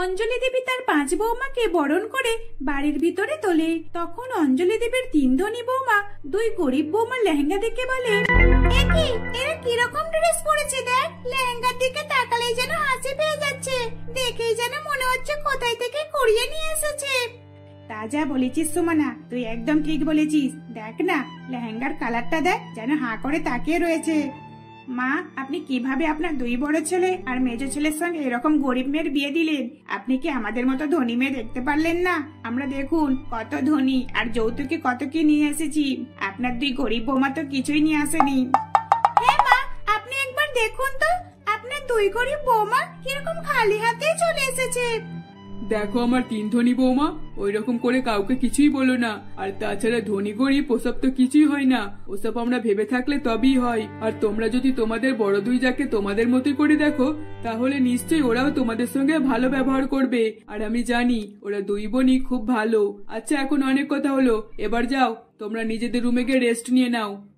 অঞ্জলি দেবী তার পাঁচ বৌমাকে বরণ করে বাড়ির ভিতরে তোলে। তখন অঞ্জলি দেবীর তিন ধনী বৌমা দুই গরিব বৌমার লেহেঙ্গা দেখে বলে একই এরা কীরকম ড্রেস পরেছে দেখ? লেহেঙ্গার দিকে তাকালেই যেন হাসি পেয়ে যাচ্ছে। দেখেই যেন মনে হচ্ছে কোথায় থেকে কুড়িয়ে নিয়ে এসেছে। তা যা বলেছিস সুমনা, তুই একদম ঠিক বলেছিস। দেখ না, লেহেঙ্গার কালারটা দেখ, যেন হাঁ করে তাকিয়ে রয়েছে। মা, আপনি কীভাবে আপনার দুই বড় ছেলে আর মেজ ছেলের সঙ্গে এরকম গরিব মেয়ের বিয়ে দিলেন? আপনি কি আমাদের মতো ধনী মেয়ে দেখতে পারলেন না? আমরা দেখুন, কত ধনী আর যৌতুকে কত কি নিয়ে এসেছি। আপনার দুই গরিব বৌমা তো কিছুই নিয়ে আসেনি। মা, আপনি একবার দেখুন তো, আপনার দুই গরিব বৌমা কীরকম খালি হাতে চলে এসেছে। দেখো আমার তিন ধনী বৌমা ওই রকম করে কাউকে কিছুই বলো না। আর তাছাড়া ধনী গরিব, ওসব তো কিছুই হয় না। ওসব আমরা ভেবে থাকলে তবেই হয়। আর তোমরা যদি তোমাদের বড় দুই যাকে তোমাদের মতোই করে দেখো, তাহলে নিশ্চয়ই ওরাও তোমাদের সঙ্গে ভালো ব্যবহার করবে। আর আমি জানি, ওরা দুই বোনই খুব ভালো। আচ্ছা এখন অনেক কথা হলো। এবার যাও, তোমরা নিজেদের রুমে গিয়ে রেস্ট নিয়ে নাও।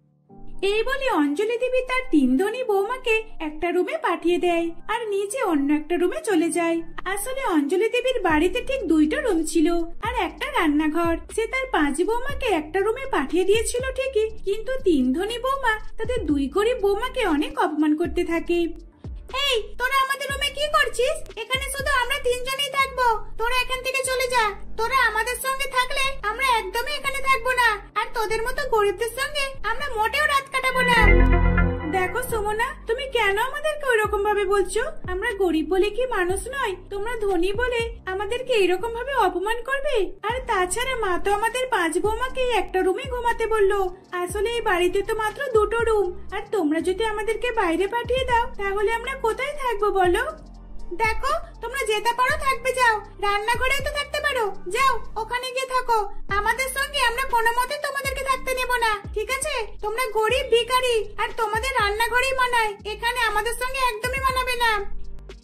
এই বলে অঞ্জলি দেবী তার তিন ধনী বৌমাকে একটা রুমে পাঠিয়ে দেয় আর নিজে অন্য একটা রুমে চলে যায়। আসলে অঞ্জলি দেবীর বাড়িতে ঠিক দুইটা রুম ছিল আর একটা রান্নাঘর। সে তার পাঁচ বৌমাকে একটা রুমে পাঠিয়ে দিয়েছিল ঠিকই, কিন্তু তিন ধনী বৌমা তাদের দুই গরিব বৌমাকে অনেক অপমান করতে থাকে। এই, তোরা আমাদের রুমে কি করছিস? এখানে শুধু আমরা তিনজনই থাকব। তোরা এখান থেকে চলে যা। তোরা আমাদের সঙ্গে থাকলে আমরা একদমই এখানে থাকব না। আর তোদের মতো গরিবদের সঙ্গে আমরা মোটেও রাত কাটাবো না। দেখো সুমনা, তুমি কেন আমাদেরকে ওইরকম ভাবে বলছো? আমরা গরিব বলে কি মানুষ নয়? তোমরা ধনী বলে আমাদেরকে এরকম ভাবে অপমান করবে? আর তাছাড়া মা তো আমাদের পাঁচ বৌমাকে একটা রুমে ঘুমাতে বলল। আসলে এই বাড়িতে তো মাত্র দুটো রুম। আর তোমরা যদি আমাদেরকে বাইরে পাঠিয়ে দাও, তাহলে আমরা কোথায় থাকব বলো? দেখো, তোমরা যেতে পারো, থাকবে, যাও। রান্নাঘরেও তো থাকতে পারো। যাও, ওখানে গিয়ে থাকো। আমাদের সঙ্গে আমরা কোনো মতে তোমাদেরকে থাকতে নেব না, ঠিক আছে? তোমরা গরিব ভিখারি, আর তোমাদের রান্নাঘরেই মানায়। এখানে আমাদের সঙ্গে একদমই মানাবে না।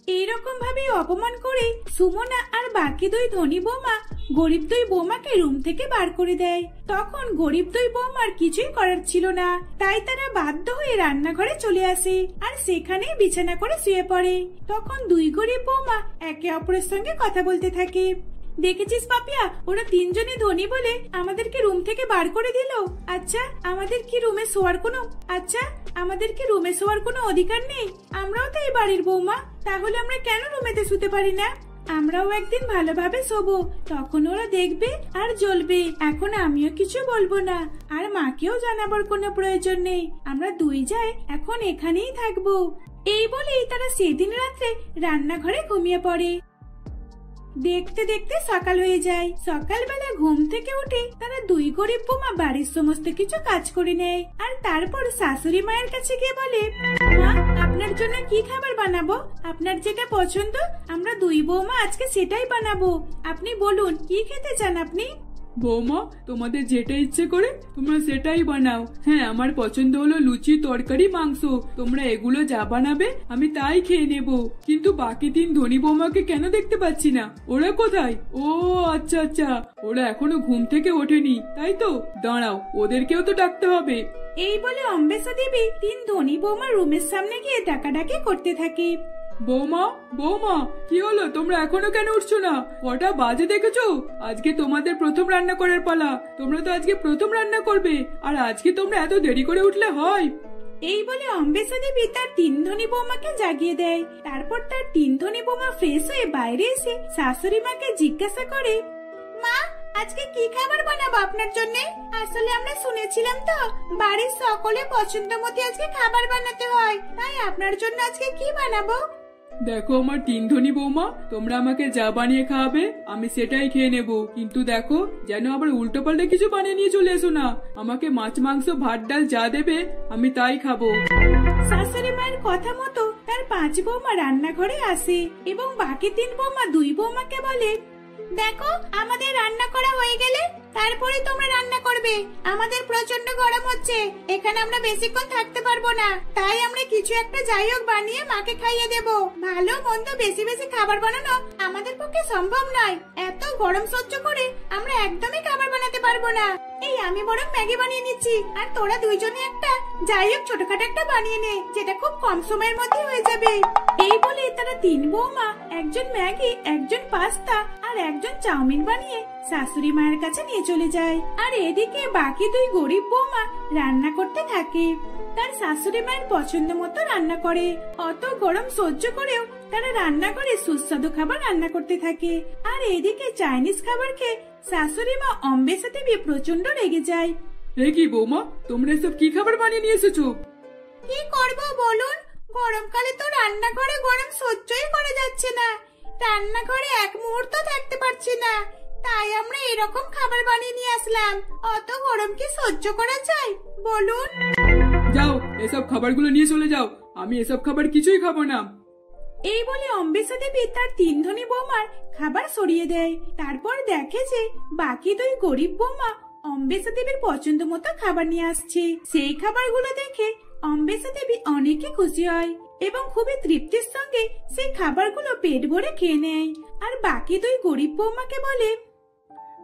এইরকম ভাবে অপমান করে সুমনা আর বাকি দুই ধনী বৌমা গরিব দুই বৌমাকে রুম থেকে বার করে দেয়। তখন গরিব দুই বৌমার কিছুই করার ছিল না। তাই তারা বাধ্য হয়ে রান্নাঘরে চলে আসে আর সেখানে বিছানা করে শুয়ে পড়ে। তখন দুই গরিব বৌমা একে অপরের সঙ্গে কথা বলতে থাকে। দেখেছিস পাপিয়া? ওরা তিনজনই ধনী বলে আমাদেরকে রুম থেকে বার করে দিল। আচ্ছা আমাদের কি রুমে শোয়ার কোনো? আচ্ছা আমাদের কি রুমে শোয়ার কোনো অধিকার নেই? আমরাও তো এই বাড়ির বৌমা। তাহলে আমরা কেন রুমেতে শুতে পারি না? আমরাও একদিন ভালোভাবে শোবো। তখন ওরা দেখবে আর জ্বলবে। এখন আমিও কিছু বলব না। আর মাকেও জানাবার কোনো প্রয়োজন নেই। আমরা দুই যাই এখন এখানেই থাকব। এই বলেই তারা সেদিন রাত্রে রান্নাঘরে ঘুমিয়ে পড়ে। দেখতে দেখতে সকাল হয়ে যায়। সকালবেলা ঘুম থেকে উঠে তারা দুই গরিব বোমা বাড়ির সমস্ত কিছু কাজ করে নেয়। আর তারপর শাশুড়ি মায়ের কাছে গিয়ে বলে, মা, আপনার জন্য কি খাবার বানাবো? আপনার যেটা পছন্দ, আমরা দুই বৌমা আজকে সেটাই বানাবো। আপনি বলুন, কি খেতে চান আপনি? বৌমা, তোমাদের যেটা ইচ্ছে করে, তোমরা সেটাই বানাও। হ্যাঁ আমার পছন্দ হলো লুচি, তরকারি, মাংস। তোমরা এগুলো যা বানাবে, আমি তাই খেয়ে নেব। কিন্তু বাকি তিন ধনী বৌমাকে কেন দেখতে পাচ্ছি না? ওরা কোথায়? ও আচ্ছা আচ্ছা। ওরা এখনও ঘুম থেকে ওঠেনি, তাই তো? দাঁড়াও, ওদেরকেও তো ডাকতে হবে। এই বলে অম্বেশা দেবী তিন ধনী বৌমা রুমের সামনে গিয়ে ডাকাডাকি করতে থাকে। বৌমা বৌমা, কি হলো? তোমরা এখনও কেন উঠছো না? কটা বাজে দেখেছ? আজকে তোমাদের প্রথম রান্না করার পালা। তোমরা তো আজকে প্রথম রান্না করবে। আর আজকে তোমরা এত দেরি করে উঠলে হয়? এই বলে অম্বেষা দেবী তার তিন ধনী বৌমাকে জাগিয়ে দেয়। তারপর তার তিন ধনী বৌমা ফ্রেশ হয়ে বাইরে এসে শাশুড়ি মাকে জিজ্ঞাসা করে, মা, আজকে কি খাবার বানাবো আপনার জন্য? আসলে আমরা শুনেছিলাম তো, বাড়ির সকলে পছন্দ মতো আজকে খাবার বানাতে হয়। তাই আপনার জন্য আজকে কি বানাবো? দেখো আমার তিন ধনী বৌমা, তোমরা আমাকে যা বানিয়ে খাওয়াবে, আমি সেটাই খেয়ে নেব। কিন্তু দেখো, যেন আবার উল্টো পাল্টা কিছু বানিয়ে নিয়ে চলে এসো না। আমাকে মাছ, মাংস, ভাত, ডাল যা দেবে, আমি তাই খাব। শাশুড়ি মায়ের কথা মতো তার পাঁচ বৌমা রান্নাঘরে আসে এবং বাকি তিন বৌমা দুই বৌমাকে বলে, দেখো, আমাদের রান্না তারপরে তোমরা রান্না করবে। আমাদের প্রচণ্ড গরম হচ্ছে। এখানে আমরা বেশিক্ষণ থাকতে পারব না। তাই আমরা কিছু একটা যাই হোক বানিয়ে মাকে খাইয়ে দেব। ভালো মন্দ বেশি বেশি খাবার বানানো আমাদের পক্ষে সম্ভব নয়। এত গরম সহ্য করে আমরা একদমই খাবার বানাতে পারব না। এই আমি বরং ম্যাগি বানিয়ে নিচ্ছি। আর তোরা দুইজনে একটা যাই হোক ছোটখাটো একটা বানিয়ে নে, যেটা খুব কম সময়ের মধ্যে হয়ে যাবে। এই বলে তারা তিন বৌমা, একজন ম্যাগি, একজন পাস্তা আর একজন চাউমিন বানিয়ে শাশুড়ি মায়ের কাছে নিয়ে চলে যায়। আর এদিকে বাকি দুই গরিব বৌমা রান্না করতে থাকে। তার শাশুড়ি মায়ের পছন্দ মতো রান্না করে। অত গরম সহ্য করেও তারা রান্না করে সুস্বাদু খাবার রান্না করতে থাকে। আর এদিকে চাইনিজ খাবার খেয়ে শাশুড়ি মা অম্বেশা দেবী প্রচণ্ড রেগে যায়। এ কি বৌমা তোমরা এসব কি খাবার বানিয়ে নিয়ে এসেছ? কি করব বলুন? গরমকালে তো রান্নাঘরে গরম সহ্যই করা যাচ্ছে না। রান্নাঘরে এক মুহূর্ত থাকতে পারছি না। তাই আমরা এরকম খাবার বানিয়ে নিয়ে আসলাম। অত গরম কি সহ্য করা যায়? বলুন। যাও এসব খাবারগুলো নিয়ে চলে যাও। আমি এসব খাবার কিছুই খাব না। এই বলে অম্বেশা দেবী তার তিন ধনী বৌমার খাবার সরিয়ে দেয়। তারপর দেখে যে বাকি দুই গরিব বৌমা অম্বেশা দেবীর পছন্দ মতো খাবার নিয়ে আসছে। সেই খাবারগুলো দেখে অম্বেশা দেবী অনেকে খুশি হয়। এবং খুবই তৃপ্তির সঙ্গে সেই খাবারগুলো পেট ভরে খেয়ে নেয়। আর বাকি দুই গরিব বৌমাকে বলে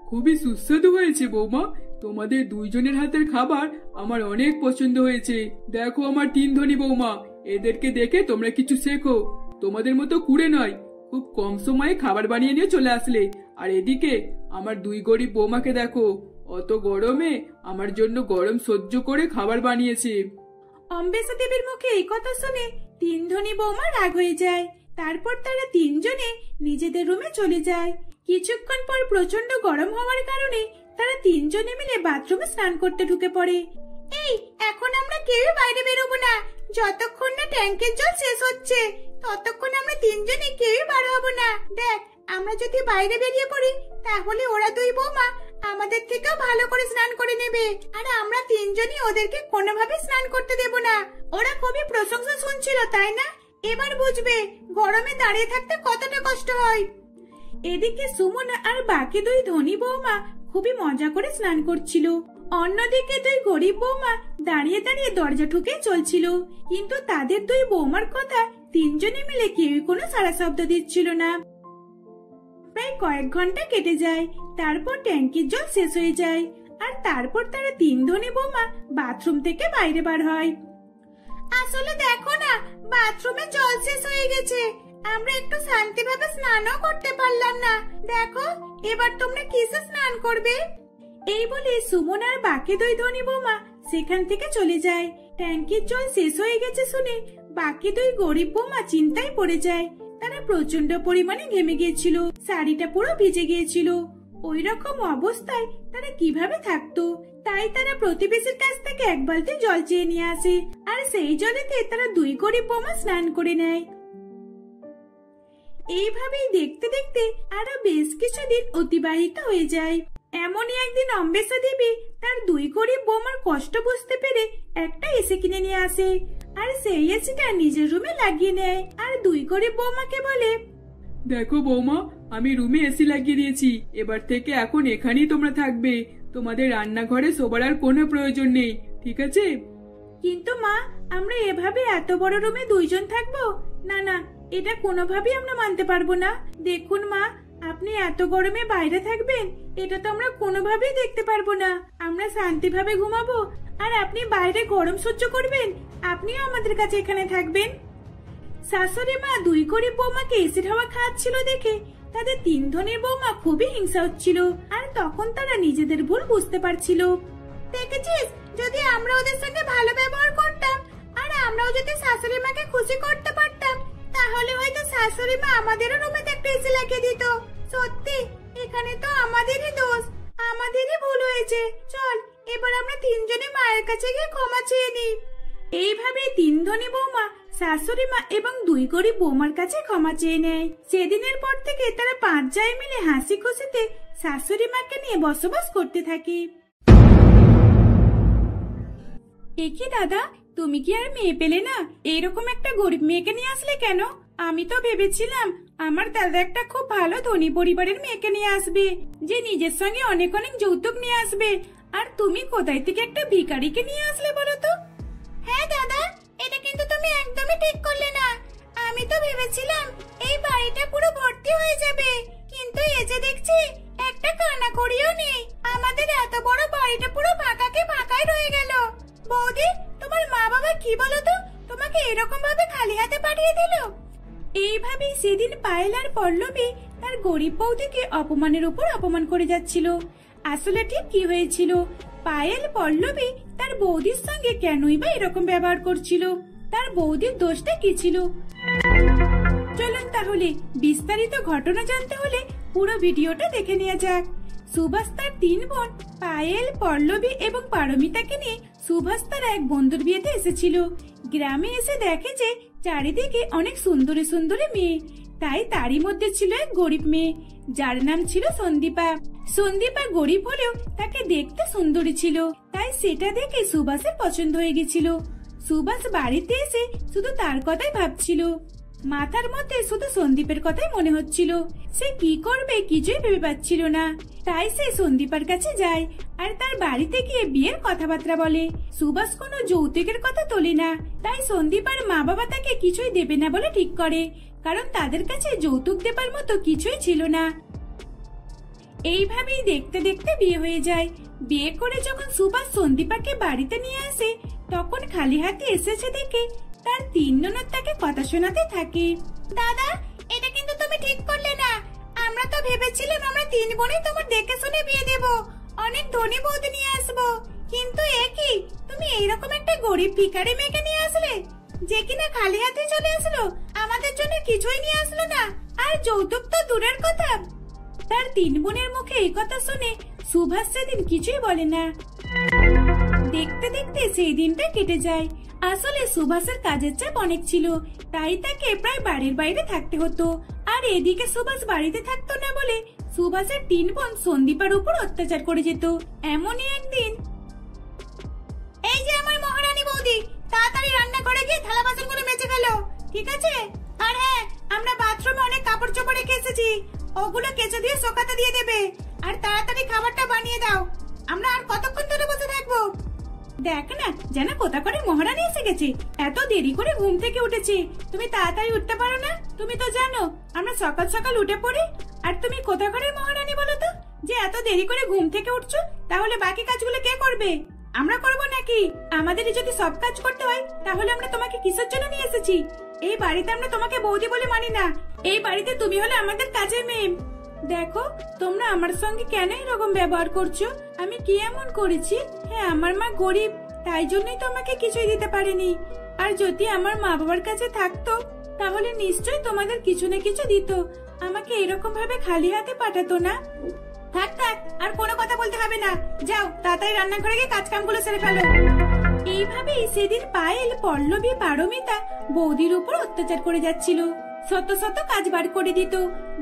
খুবই সুস্বাদু হয়েছে বৌমা। তোমাদের দুইজনের হাতের খাবার আমার অনেক পছন্দ হয়েছে। দেখো আমার তিন ধনী বৌমা এদেরকে দেখে তোমরা কিছু শেখো। তোমাদের মতো কুড়ে নয় খুব কম সময়ে খাবার বানিয়ে নিয়ে চলে আসলে। আর এদিকে আমার দুই গরিব বৌমাকে দেখো অত গরমে আমার জন্য গরম সহ্য করে খাবার বানিয়েছে। অম্বেশা দেবীর মুখে এই কথা শুনে তিন ধনী বৌমা রাগ হয়ে যায়। তারপর তারা তিনজনে নিজেদের রুমে চলে যায়। কিছুক্ষণ পর প্রচণ্ড গরম হওয়ার কারণে তারা তিনজনে মিলে বাথরুমে স্নান করতে ঢুকে পড়ে। এই, এখন আমরা কেউই বাইরে বেরোবো না। যতক্ষণ না ট্যাঙ্কের জল শেষ হচ্ছে, ততক্ষণ আমরা তিনজনে কেউই বার হব না। দেখ, আমরা যদি বাইরে বেরিয়ে পড়ি, তাহলে ওরা দুই বৌমা আমাদের থেকেও ভালো করে স্নান করে নেবে। আর আমরা তিনজনই ওদেরকে কোনোভাবে স্নান করতে দেব না। ওরা খুবই প্রশংসা শুনছিল তাই না? এবার বুঝবে, গরমে দাঁড়িয়ে থাকতে কতটা কষ্ট হয়। এদিকে সুমন আর বাকি দুই ধনী বৌমা খুবই মজা করে স্নান করছিল। অন্যদিকে দুই গরিব বৌমা দাঁড়িয়ে দাঁড়িয়ে দরজা ঠুকে চলছিল। কিন্তু তাদের দুই বৌমার কথা তিনজনে মিলে কেউই কোনো সারা শব্দ দিচ্ছিল না। প্রায় কয়েক ঘণ্টা কেটে যায়। তারপর ট্যাঙ্কির জল শেষ হয়ে যায় আর তারপর তারা তিন ধনী বৌমা বাথরুম থেকে বাইরে বার হয়। আসলে দেখো না, বাথরুমে জল শেষ হয়ে গেছে। আমরা একটু শান্তিভাবে স্নানও করতে পারলাম না। দেখো, এবার তোমরা কিসে স্নান করবে? এই বলে সুমন আর বাকি দুই ধনী বৌমা সেখান থেকে চলে যায়। ট্যাঙ্কির জল শেষ হয়ে গেছে শুনে বাকি দুই গরিব বৌমা চিন্তায় পড়ে যায়। তারা প্রচণ্ড পরিমাণে ঘেমে গিয়েছিল। শাড়িটা পুরো ভিজে গিয়েছিল। ওই রকম অবস্থায় তারা কীভাবে থাকতো? তাই তারা প্রতিবেশীর কাছ থেকে এক বালতি জল চেয়ে নিয়ে আসে আর সেই জলেতে তারা দুই গরিব বোমা স্নান করে নেয়। এইভাবেই দেখতে দেখতে আরও বেশ কিছুদিন অতিবাহিত হয়ে যায়। এমনই একদিন অম্বেশা দেবী তার দুই গরিব বোমার কষ্ট বুঝতে পেরে একটা এসে কিনে নিয়ে আসে। আর সেই এসিটা নিজের রুমে লাগিয়ে নেয় আর দুই করে বৌমাকে বলে দেখো বৌমা আমি রুমে এসি লাগিয়ে দিয়েছি। এবার থেকে এখন এখানেই তোমরা থাকবে। তোমাদের রান্নাঘরে শোবার আর কোনো প্রয়োজন নেই ঠিক আছে? কিন্তু মা আমরা এভাবে এত বড় রুমে দুইজন থাকব? না না এটা কোনোভাবেই আমরা মানতে পারব না। দেখুন মা আপনি এত গরমে বাইরে থাকবেন এটা তো আমরা কোনোভাবেই দেখতে পারব না। আমরা শান্তিভাবে ঘুমাবো আর আপনি বাইরে গরম সহ্য করবেন আপনিও আমাদের কাছে এখানে থাকবেন? শাশুড়ি মা দুই গরিব বৌমাকে এসিড হাওয়া খাওয়াচ্ছিল দেখে তাদের তিন ধনের বৌমা খুবই হিংসা হচ্ছিল, আর তখন তারা নিজেদের ভুল বুঝতে পারছিল। দেখেছিস? যদি আমরা ওদের সঙ্গে ভালো ব্যবহার করতাম, আর আমরাও যদি শাশুড়ি মাকে খুশি করতে পারতাম, তাহলে হয়তো শাশুড়ি মা আমাদেরও রুমে একটা এসি লাগিয়ে দিত। সত্যি, এখানে তো আমাদেরই দোষ, আমাদেরই ভুল হয়েছে। চল, এবার আমরা তিনজনে মায়ের কাছে গিয়ে ক্ষমা চেয়ে নিই। এইভাবে তিন ধনী বৌমা, শাশুড়ি মা এবং দুই গরিব বৌমার কাছে ক্ষমা চেয়ে নেয়। সেদিনের পর থেকে তারা পাঁচ জায় মিলে হাসি খুশিতে শাশুড়ি মাকে নিয়ে বসবাস করতে থাকে। একি দাদা, তুমি কি আর মেয়ে পেলে না? এরকম একটা গরিব মেয়েকে নিয়ে আসলে কেন? আমি তো ভেবেছিলাম আমার দাদা একটা খুব ভালো ধনী পরিবারের মেয়েকে নিয়ে আসবে, যে নিজের সঙ্গে অনেক অনেক যৌতুক নিয়ে আসবে। আর তুমি কোথায় থেকে একটা ভিখারিকে নিয়ে আসলে বলো তো? হ্যাঁ দাদা, এটা কিন্তু তুমি একদমই ঠিক করলে না। আমি তো ভেবেছিলাম এই বাড়িটা পুরো ভর্তি হয়ে যাবে। কিন্তু এই যে দেখছি, একটা কানা করিও নেই। আমাদের এত বড় বাড়িটা পুরো ফাঁকাকে ফাঁকাই রয়ে গেল। বৌদি, তোমার মা বাবা কি বলো তো তোমাকে এরকম ভাবে খালি হাতে পাঠিয়ে দিল? এইভাবেই সেদিন পায়েল আর পল্লবী তার গরিব বৌদিকে অপমানের উপর অপমান করে যাচ্ছিল। আসলে ঠিক কি হয়েছিল? পায়েল পল্লবী তার বৌদির সঙ্গে কেনই বা এরকম ব্যবহার করছিল? তার বৌদির দোষটা কি ছিল? চলুন তাহলে বিস্তারিত ঘটনা জানতে হলে পুরো ভিডিওটা দেখে নেওয়া যাক। সুভাষ তার তিন বোন, পায়েল, পল্লবী এবং পারমিতাকে নিয়ে সুভাষ তার এক বন্ধুর বিয়েতে এসেছিল। গ্রামে এসে দেখে যে চারিদিকে অনেক সুন্দরী সুন্দরী মেয়ে, তাই তারই মধ্যে ছিল এক গরিব মেয়ে, যার নাম ছিল সন্দীপা। সন্দীপা গরিব হলেও তাকে দেখতে সুন্দরী ছিল। তাই সেটা দেখে সুভাষের পছন্দ হয়ে গেছিল। সুভাষ বাড়িতে এসে শুধু তার কথাই ভাবছিল। মাথার মধ্যে শুধু সন্দীপের কথাই মনে হচ্ছিল। সে কি করবে কিছুই ভেবে পাচ্ছিল না। তাই সে সন্দীপার কাছে যায় আর তার বাড়িতে গিয়ে বিয়ের কথাবার্তা বলে। সুভাষ কোনো যৌতুকের কথা তোলে না। তাই সন্দীপার মা বাবা তাকে কিছুই দেবে না বলে ঠিক করে। কারণ তাদের কাছে যৌতুক দেবার মতো কিছুই ছিল না। এইভাবেই দেখতে দেখতে বিয়ে হয়ে যায়। বিয়ে করে যখন সুভাষ সন্দীপাকে বাড়িতে নিয়ে আসে, তখন খালি হাতে এসেছে দেখে তার তিন ননদ তাকে কথা শোনাতে থাকে। দাদা, এটা কিন্তু তুমি ঠিক করলে না। আমরা তো ভেবেছিলাম আমরা তিন বোনই তোমার দেখে শুনে বিয়ে দেব। অনেক ধনী বৌদি নিয়ে আসব। কিন্তু এ কি? তুমি এইরকম একটা গরিব ভিখারি মেয়েকে নিয়ে আসলে, যে কিনা খালি হাতে চলে আসলো, আমাদের জন্য কিছুই নিয়ে আসলো না। আর যৌতুক তো দূরের কথা। তার তিন বোনের মুখে এই কথা শুনে সুভাষ সেদিন কিছুই বলে না। দেখতে দেখতে সেই দিনটা কেটে যায়। আসলে সুভাষের কাজের চাপ অনেক ছিল, তাই তাকে প্রায় বাড়ির বাইরে থাকতে হতো। আর এদিকে সুভাষ বাড়িতে থাকতো না বলে সুভাষের তিন বোন সন্দীপার উপর অত্যাচার করে যেত। এমনই একদিন এই যে আমার মহারানী বৌদি, তাড়াতাড়ি রান্না করে গিয়ে থালা বাসনগুলো মেজে ফেলো, ঠিক আছে? আর হ্যাঁ আমরা বাথরুমে অনেক কাপড় চোপড় রেখে এসেছি। ওগুলো কেচো দিয়ে শোকাতে দিয়ে দেবে। আর তাড়াতাড়ি খাবারটা বানিয়ে দাও। আমরা আর কতক্ষণ ধরে বসে থাকব? দেখ না, যেন কোথা করে মহারানী এসে গেছে। এত দেরি করে ঘুম থেকে উঠেছি। তুমি তাড়াতাড়ি উঠতে পারো না? তুমি তো জানো, আমরা সকাল সকাল উঠে পড়ি। আর তুমি কোথা করে মহারানী বলো তো? যে এত দেরি করে ঘুম থেকে উঠছো, তাহলে বাকি কাজগুলো কে করবে? আমরা করব নাকি? আমাদেরই যদি সব কাজ করতে হয়, তাহলে আমরা তোমাকে কিসের জন্য নিয়ে এসেছি? এই বাড়িতে আমরা তোমাকে বৌদি বলে মানি না। এই বাড়িতে তুমি হলে আমাদের কাজের মেয়ে। দেখো, তোমরা আমার সঙ্গে কেন এরকম ব্যবহার করছ? আমি কি এমন করেছি? হ্যাঁ আমার মা গরিব, তাই জন্যই তো আমাকে কিছুই দিতে পারেনি। আর যদি আমার মা বাবার কাছে থাকতো, তাহলে নিশ্চয় তোমাদের কিছু না কিছু দিত। আমাকে এরকম ভাবে খালি হাতে পাঠাতো না। থাক থাক, আর কোনো কথা বলতে হবে না। যাও, তাড়াতাড়ি রান্নাঘরে গিয়ে কাজ কামগুলো সেরে ফেলো। এইভাবেই সেদিন পায়েল, পল্লবী, পারমিতা বৌদির উপর অত্যাচার করে যাচ্ছিল। শত শত কাজ বার করে দিত।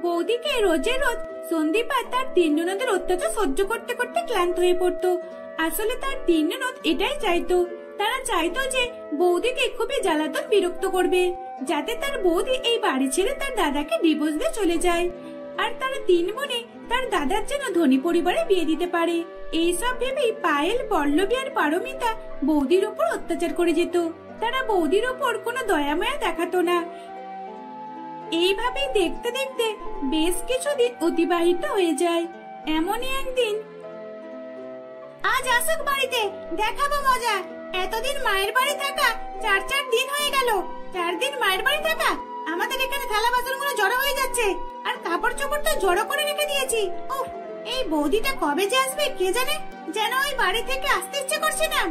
বৌদিকে রোজে রোজ সন্দীপা তার তিন অত্যাচার সহ্য করতে করতে ক্লান্ত হয়ে পড়তো। আসলে তার তিন এটাই চাইতো। তারা চাইতো যে বৌদিকে খুবই জ্বালাতন বিরক্ত করবে, যাতে তার বৌদি এই বাড়ি ছেড়ে তার দাদাকে ডিভোর্স দিয়ে চলে যায়। আর তারা তিন বোনে তার দাদার যেন ধনী পরিবারে বিয়ে দিতে পারে। এইসব ভেবেই পায়েল, পল্লবী আর পারমিতা বৌদির উপর অত্যাচার করে যেত। তারা বৌদির উপর কোনো দয়াময়া দেখাতো না। এইভাবেই দেখতে দেখতে বেশ কিছুদিন অতিবাহিত হয়ে যায়। এমনই একদিন আজ আসুক বাড়িতে, দেখাবো মজা। এতদিন মায়ের বাড়ি থাকা চার চার দিন হয়ে গেল। চার দিন মায়ের বাড়ি থাকা, আমাদের এখানে থালা বাসনগুলো জড়ো হয়ে যাচ্ছে। আর কাপড় চোপড় তো জড়ো করে রেখে দিয়েছি। উফ! এই বৌদিটা কবে যে আসবে কে জানে? যেন ওই বাড়ি থেকে আসতে ইচ্ছে করছে না।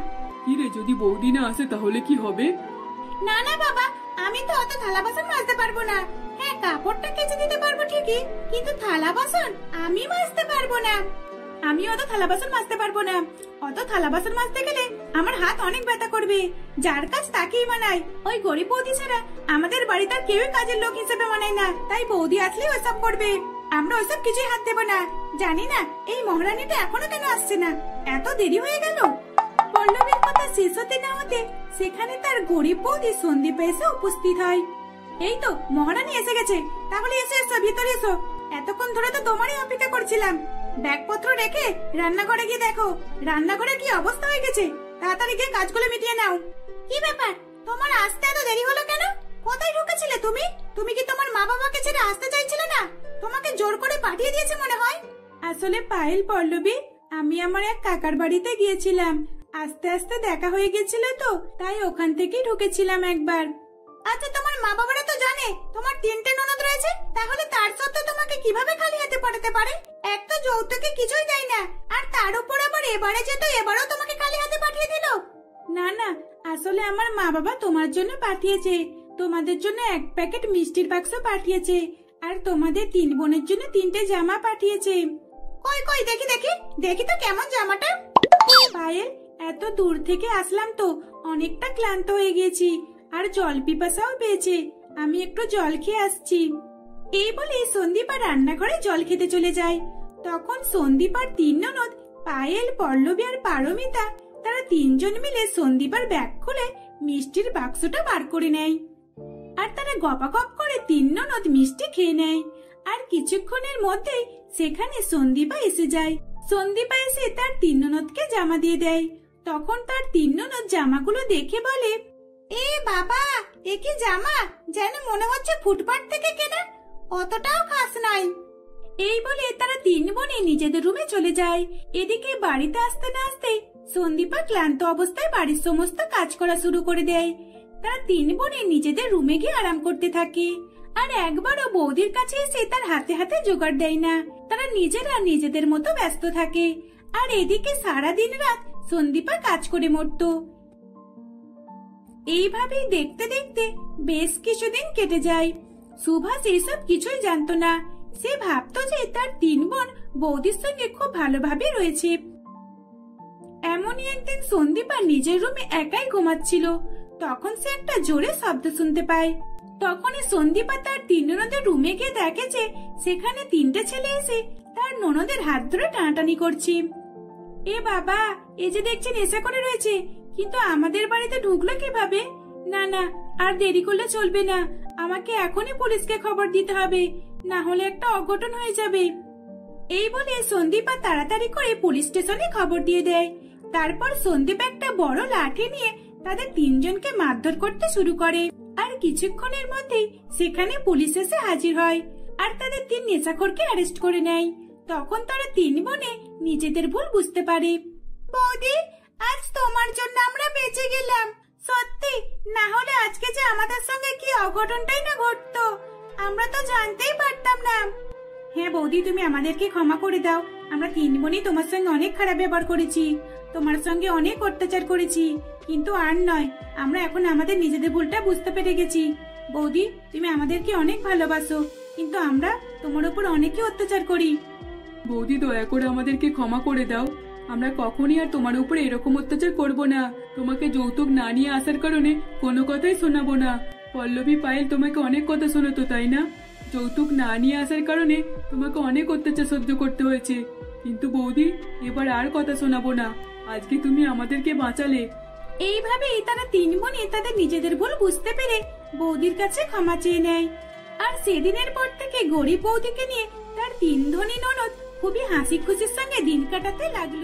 কিরে যদি বৌদি না আসে তাহলে কি হবে? না না বাবা আমি তো অত থালা বাসন মাজতে পারব না। হ্যাঁ কাপড়টা কেচে দিতে পারব ঠিকই কিন্তু থালা বাসন আমি মাজতে পারব না। আমি অত থালা বাসন মাজতে পারব না। অত থালা বাসন মাজতে গেলে আমার হাত অনেক ব্যথা করবে। যার কাজ তাকেই মানায়। ওই গরিব বৌদি ছাড়া আমাদের বাড়িতে কেউই কাজের লোক হিসেবে মানায় না। তাই বৌদি আসলেই ওসব করবে। আমরা ওইসব কিছুই হাত দেবো না। জানি না, এই মহারানীটা এখনও কেন আসছে না? এত দেরি হয়ে গেল। পল্লবীর কথা শেষ হতে না হতে সেখানে তার গরিব বৌদি সন্দীপা এসে উপস্থিত হয়। এই তো, মহারানী এসে গেছে। তাহলে এসো এসো, ভিতরে এসো। এতক্ষণ ধরে তো তোমারই অপেক্ষা করছিলাম। ব্যাগপত্র রেখে রান্নাঘরে গিয়ে দেখো রান্নাঘরে কি অবস্থা হয়ে গেছে? তাড়াতাড়ি গিয়ে কাজগুলো মিটিয়ে নাও। কি ব্যাপার? তোমার আসতে এত দেরি হলো কেন? কোথায় ঢুকেছিলে তুমি? তুমি কি তোমার মা বাবাকে ছেড়ে আসতে চাইছিলে না? তোমাকে জোর করে পাঠিয়ে দিয়েছে মনে হয়। আসলে পায়েল পল্লবী আমি আমার এক কাকার বাড়িতে গিয়েছিলাম। আস্তে আস্তে দেখা হয়ে গেছিল তো তাই ওখান থেকেই ঢুকেছিলাম একবার। আচ্ছা তোমার মা বাবারা তো জানে তোমার তিনটে ননদ রয়েছে তাহলে তার সত্ত্বেও তোমাকে কীভাবে খালি হাতে পাঠাতে পারে? এক তো যৌতুকে কিছুই দেয় না আর তার উপর আবার এবারে যেত এবারও তোমাকে খালি হাতে পাঠিয়ে দিল। না না আসলে আমার মা বাবা তোমার জন্য পাঠিয়েছে। তোমাদের জন্য এক প্যাকেট মিষ্টির বাক্স পাঠিয়েছে। আর তোমাদের তিন বোনের জন্য তিনটে জামা পাঠিয়েছে। কই কই, দেখি দেখি দেখি তো কেমন জামাটা। পায়েল, এত দূর থেকে আসলাম তো, অনেকটা ক্লান্ত হয়ে গেছি, আর জল পিপাসাও পেয়েছে, আমি একটু জল খেয়ে আসছি। এই বলে সন্দীপা রান্নাঘরে জল খেতে চলে যায়। তখন সন্দীপার তিন ননদ, পায়েল, পল্লবী আর পারমিতা, তারা তিনজন মিলে সন্দীপার ব্যাগ খুলে মিষ্টির বাক্সটা বার করে নেয়। আর তারা গপাগপ করে তিন ননদ মিষ্টি খেয়ে নেয়। আর কিছুক্ষণের মধ্যেই সেখানে সন্দীপা এসে যায়। সন্দীপা এসে তার তিন ননদকে জামা দিয়ে দেয়। তখন তার তিন ননদ জামাগুলো দেখে বলে, এ বাবা, এ কি জামা? যেন মনে হচ্ছে ফুটপাত থেকে কেনা। অতটাও খাস নাই। এই বলে তারা তিন বোনে নিজেদের রুমে চলে যায়। এদিকে বাড়িতে আসতে না আসতে সন্দীপা ক্লান্ত অবস্থায় বাড়ির সমস্ত কাজ করা শুরু করে দেয়। তারা তিন বোনে নিজেদের রুমে গিয়ে আরাম করতে থাকে। আর একবারও বৌদির কাছে এসে তার হাতে হাতে জোগাড় দেয় না। তারা নিজেরা নিজেদের মতো ব্যস্ত থাকে। আর এদিকে সারা দিন রাত সন্দীপা কাজ করে মরতো। এইভাবেই দেখতে দেখতে বেশ কিছুদিন কেটে যায়। সুভাষ এইসব কিছুই জানতো না। সে ভাবতো যে তার তিন বোন বৌদির সঙ্গে খুব ভালোভাবে রয়েছে। এমনই একদিন সন্দীপা নিজের রুমে একাই ঘুমাচ্ছিল। তখন সে একটা জোরে শব্দ শুনতে পায়। তখনই সন্দীপা তার তিন ননদের রুমে গিয়ে দেখে যে সেখানে তিনটে ছেলে এসে তার ননদের হাত ধরে টানাটানি করছে। এ বাবা এ যে দেখছি নেশা করে রয়েছে। কিন্তু আমাদের বাড়িতে ঢুকলো কীভাবে? না না, আর দেরি করলে চলবে না। আমাকে এখনই পুলিশকে খবর দিতে হবে, না হলে একটা অঘটন হয়ে যাবে। এই বলে সন্দীপা তাড়াতাড়ি করে পুলিশ স্টেশনে খবর দিয়ে দেয়। তারপর সন্দীপ একটা বড় লাঠি নিয়ে তাদের তিনজনকে মারধর করতে শুরু করে। আর কিছুক্ষণের মধ্যেই সেখানে পুলিশ এসে হাজির হয় আর তাদের তিন নেশাখোরকে অ্যারেস্ট করে নেয়। তখন তারা তিন বোনে নিজেদের ভুল বুঝতে পারে। বৌদি, আজ তোমার জন্য আমরা বেঁচে গেলাম। সত্যি, না হলে আজকে যে আমাদের সঙ্গে কি অঘটনটাই না ঘটতো, আমরা তো জানতেই পারতাম না। হ্যাঁ বৌদি, তুমি আমাদেরকে ক্ষমা করে দাও। আমরা তিন বোনই তোমার সঙ্গে অনেক খারাপ ব্যবহার করেছি। তোমার সঙ্গে অনেক অত্যাচার করেছি। কিন্তু আর নয়, আমরা এখন আমাদের নিজেদের ভুলটা বুঝতে পেরে গেছি। বৌদি, তুমি আমাদেরকে অনেক ভালোবাসো, কিন্তু আমরা তোমার উপর অনেকই অত্যাচার করি। বৌদি, দয়া করে আমাদেরকে ক্ষমা করে দাও। আমরা কখনই আর তোমার উপরে এরকম অত্যাচার করব না। তোমাকে যৌতুক না নিয়ে আসার কারণে কোনো কথাই শোনাবো না। পল্লবী পায়েল তোমাকে অনেক কথা শোনাতো, তাই না? যৌতুক না নিয়ে আসার কারণে তোমাকে অনেক অত্যাচার সহ্য করতে হয়েছে। কিন্তু বৌদি, এবার আর কথা শোনাবো না। আজকে তুমি আমাদেরকে বাঁচালে। এইভাবেই তারা তিন বোন তাদের নিজেদের ভুল বুঝতে পেরে বৌদির কাছে ক্ষমা চেয়ে নেয়। আর সেদিনের পর থেকে গরিব বৌদিকে নিয়ে তার তিন ধনী ননদ খুবই হাসি খুশির সঙ্গে দিন কাটাতে লাগল।